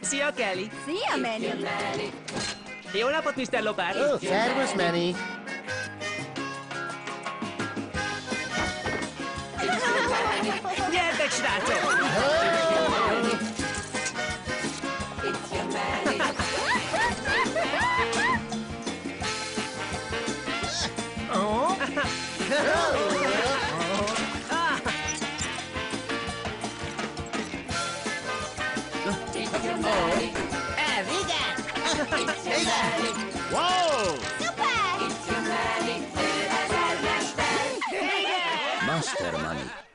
Szia, Kelly! Szia, Manny! Jó napot, Mr. Lopár! Ó, oh, szervusz, Manny! Gyertek, srácok! Oh! must have money.